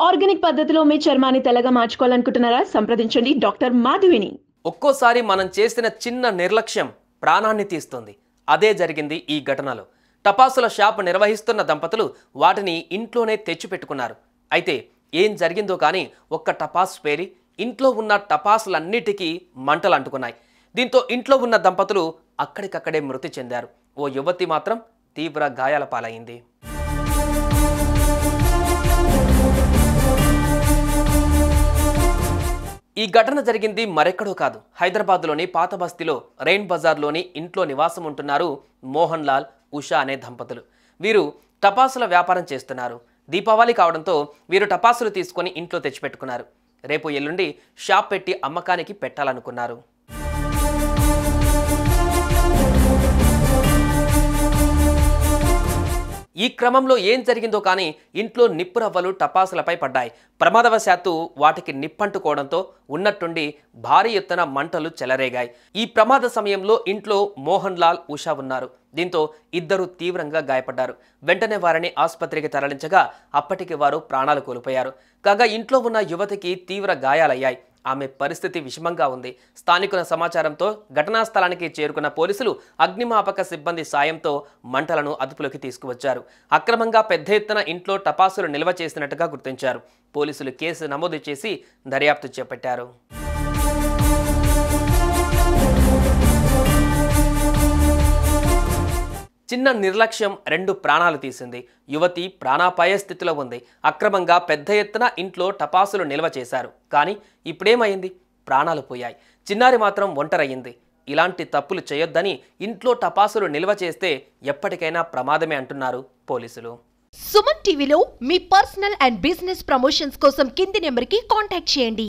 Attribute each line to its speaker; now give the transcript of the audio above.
Speaker 1: Organic పద్ధతిలో మీ చర్మాన్ని తెల్లగా మార్చుకోవాలనుకుంటున్నారా? సంప్రదించండి. డాక్టర్ మాధవిని.
Speaker 2: ఒక్కోసారి మనం చేసిన చిన్న నిర్లక్ష్యం ప్రాణాన్ని తీస్తుంది. అదే జరిగింది ఈ ఘటనలో. టపాసుల షాప్ నిర్వహిస్తున్న దంపతులు వాటిని ఇంట్లోనే తెచ్చిపెట్టుకున్నారు. అయితే ఏం జరిగిందో కానీ ఒక్క టపాస్ పేరి ఇంట్లో ఉన్న టపాసులన్నిటికీ మంటలు అంటుకున్నాయి దీంతో ఇంట్లో ఉన్న దంపతులు అక్కడికక్కడే మృతి చెందారు. ఓ యువతి మాత్రం తీవ్ర గాయాల పాలైంది. ఈ ఘటన జరిగింది మరెక్కడో కాదు. హైదరాబాద్లోని పాత బస్తీలో రెయిన్ బజార్లోని ఇంట్లో నివాసం ఉంటున్నారు మోహన్ లాల్ ఉషా అనే దంపతులు. వీరు టపాసుల వ్యాపారం చేస్తున్నారు. దీపావళి కావడంతో వీరు టపాసులు తీసుకొని ఇంట్లో తెచ్చిపెట్టుకున్నారు. రేపు ఎల్లుండి షాప్ పెట్టి అమ్మకానికి పెట్టాలనుకున్నారు. ఈ క్రమంలో ఏం జరిగిందో కానీ ఇంట్లో నిప్పు రవ్వలు టపాసులపై పడ్డాయి. ప్రమాదవశాత్తు వాటికి నిప్పంటుకోవడంతో ఉన్నట్టుండి భారీ ఎత్తున మంటలు చెలరేగాయి. ఈ ప్రమాద సమయంలో ఇంట్లో మోహన్ లాల్ ఉషా ఉన్నారు. దీంతో ఇద్దరు తీవ్రంగా గాయపడ్డారు. వెంటనే వారిని ఆసుపత్రికి తరలించగా అప్పటికి వారు ప్రాణాలు కోల్పోయారు. కాగా ఇంట్లో ఉన్న యువతికి తీవ్ర గాయాలయ్యాయి. ఆమె పరిస్థితి విషమంగా ఉంది. స్థానికుల సమాచారంతో ఘటనా స్థలానికి చేరుకున్న పోలీసులు అగ్నిమాపక సిబ్బంది సాయంతో మంటలను అదుపులోకి తీసుకువచ్చారు. అక్రమంగా పెద్ద ఎత్తున ఇంట్లో టపాసులు నిల్వ చేసినట్టుగా గుర్తించారు. పోలీసులు కేసు నమోదు చేసి దర్యాప్తు చేపట్టారు. చిన్న నిర్లక్ష్యం రెండు ప్రాణాలు తీసింది. యువతి ప్రాణాపాయ స్థితిలో ఉంది. అక్రమంగా పెద్ద ఎత్తున ఇంట్లో టపాసులు నిల్వ చేశారు. కానీ ఇప్పుడేమైంది? ప్రాణాలు పోయాయి. చిన్నారి మాత్రం ఒంటరయ్యింది. ఇలాంటి తప్పులు చేయొద్దని ఇంట్లో టపాసులు నిల్వ చేస్తే ఎప్పటికైనా ప్రమాదమే అంటున్నారు పోలీసులు.
Speaker 3: సుమన్ టీవీలో మీ పర్సనల్ అండ్ బిజినెస్ ప్రమోషన్స్ కోసం కింది నెంబర్కి కాంటాక్ట్ చేయండి.